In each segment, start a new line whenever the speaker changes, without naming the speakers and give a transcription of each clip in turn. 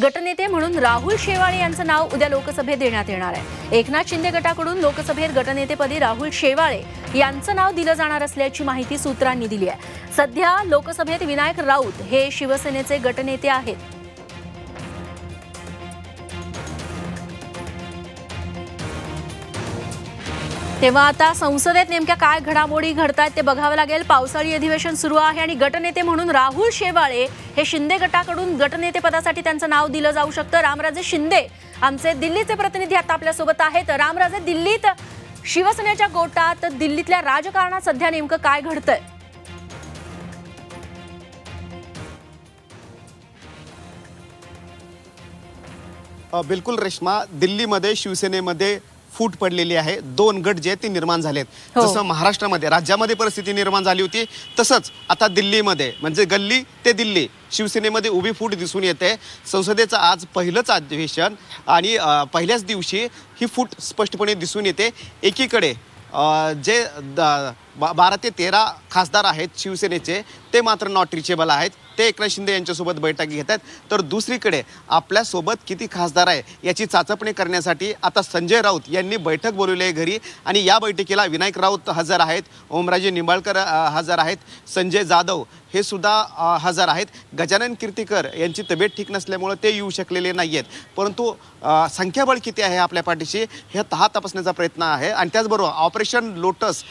गटनेते म्हणून राहुल शेवाळे यांचं नाव उद्या लोकसभेत देण्यात येणार आहे. एकनाथ शिंदे गटाकडून लोकसभेत गटनेतेपदी राहुल शेवाळे यांचं नाव दिलं जाणार असल्याची माहिती सूत्रांनी दिली आहे. सध्या लोकसभेत विनायक राऊत हे शिवसेनेचे गटनेते आहेत. तेव्हा आता संसदेत नेमक्या काय घडामोडी घडतायत ते बघावं लागेल. पावसाळी अधिवेशन सुरू आहे आणि गटनेते म्हणून राहुल शेवाळे हे शिंदे गटाकडून गटनेते पदासाठी त्यांचं नाव दिलं जाऊ शकतं. रामराजे शिंदे आमचे दिल्लीचे प्रतिनिधी आता आपल्यासोबत आहेत. रामराजे दिल्लीत शिवसेनेच्या गोटात दिल्लीतल्या राजकारणात सध्या नेमकं काय घडतंय?
अ, बिलकुल रेश्मा. दिल्लीमध्ये शिवसेनेमध्ये फूट पडलेली आहे. दोन गट जे आहेत ते निर्माण झालेत.
हो.
जसं महाराष्ट्रामध्ये राज्यामध्ये परिस्थिती निर्माण झाली होती तसंच आता दिल्लीमध्ये म्हणजे गल्ली ते दिल्ली शिवसेनेमध्ये उभी फूट दिसून येते. संसदेचं आज पहिलंच अधिवेशन आणि अ, पहिल्याच दिवशी ही फूट स्पष्टपणे दिसून येते. एकीकडे अ, जे द- बा- बारा ते तेरा खासदार आहेत शिवसेनेचे. ते मात्र नॉट रिचेबल आहेत. ते एकनाथ शिंदे यांच्यासोबत बैठक घेत आहेत. तर दुसरीकडे आपल्यासोबत किती खासदार आहे याची चाचपणी करण्यासाठी आता संजय राऊत यांनी बैठक बोलवली आहे घरी. आणि या बैठकीला विनायक राऊत हजर आहेत. ओमराजे निंबाळकर हजर आहेत. संजय जाधव हे सुद्धा हजर आहेत. गजानन कीर्तीकर यांची तब्येत ठीक नसल्यामुळे ते येऊ शकलेले नाही आहेत परंतु संख्याबळ किती आहे आपल्या पाठीशी हे हा तपासण्याचा प्रयत्न आहे. आणि त्याचबरोबर ऑपरेशन लोटस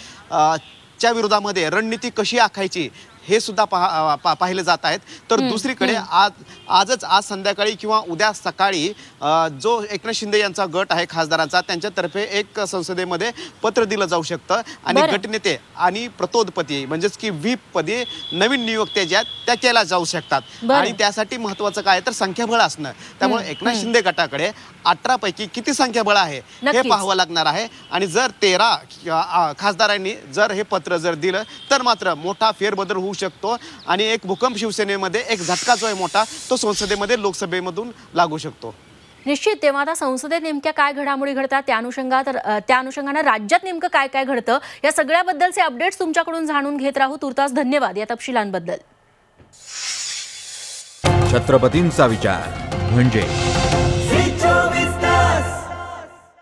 च्या विरोधामध्ये रणनीती कशी आखायची? हे सुद्धा पहा पा- पाहिले जात आहेत. तर दुसरीकडे आज आजच आज संध्याकाळी किंवा उद्या सकाळी जो एकनाथ शिंदे यांचा गट आहे खासदारांचा त्यांच्यातर्फे एक संसदेमध्ये पत्र दिलं जाऊ शकतं. आणि. गटनेते आणि प्रतोदपती म्हणजेच की व्हीप पदी नवीन नियुक्त्या ज्या आहेत त्या केल्या जाऊ शकतात. आणि त्यासाठी महत्वाचं काय तर संख्याबळ असणं. त्यामुळे एकनाथ शिंदे गटाकडे अठरा पैकी किती संख्याबळ आहे हे. पाहावं लागणार आहे. आणि जर तेरा खासदारांनी जर हे पत्र जर दिलं तर मात्र मोठा फेरबदल होऊ शकतो. आणि एक भूकंप शिवसेनेमध्ये एक झटका जो आहे मोठा तो संसदेमध्ये लोकसभेमधून लागू शकतो.
निश्चित तेव्हा आता संसदेत नेमक्या काय घडामोडी घडतात त्या अनुषंगात त्या अनुषंगानं राज्यात नेमकं काय काय घडतं या सगळ्याबद्दलचे अपडेट्स तुमच्याकडून जाणून घेत राहू. तुर्तास धन्यवाद या तपशिलांबद्दल.
छत्रपतींचा विचार म्हणजे